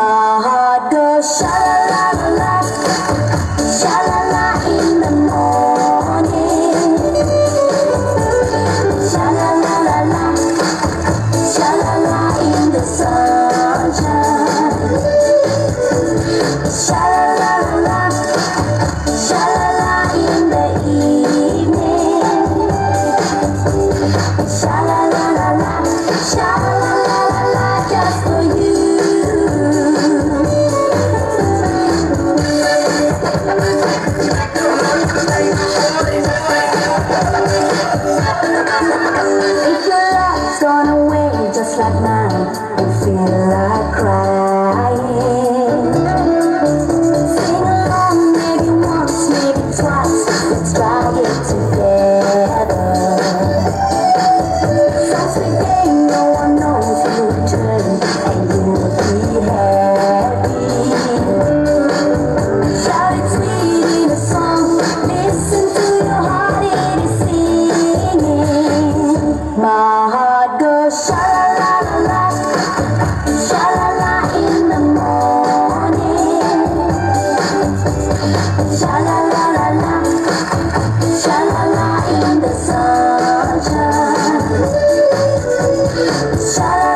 啊，的山。Sha-la-la in the sun. Sha-la-la.